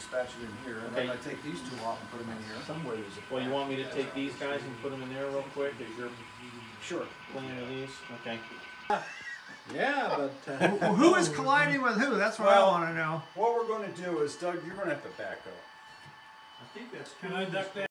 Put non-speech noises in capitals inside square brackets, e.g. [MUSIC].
dispatch it in here, and then I take these two off and put them in here. Somewhere there's a. Well, you want me to take these guys and put them in there real quick, is your Sure. plan of these? Okay. Yeah, but uh, Who- Who [LAUGHS] is colliding with who? That's what I want to know. What we're gonna do is Doug, you're gonna have to back up. I think that's. Can I duck that?